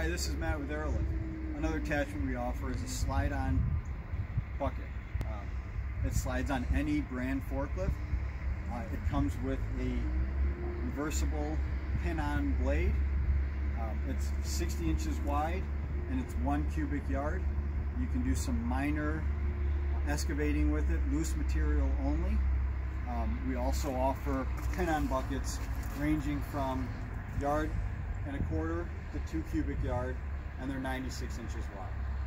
Hi, this is Matt with Aero Lift. Another attachment we offer is a slide-on bucket. Um, it slides on any brand forklift. Uh, it comes with a reversible pin-on blade. Um, it's 60 inches wide and it's one cubic yard. You can do some minor excavating with it, loose material only. Um, we also offer pin-on buckets ranging from yard and a quarter to two cubic yard, and they're 96 inches wide.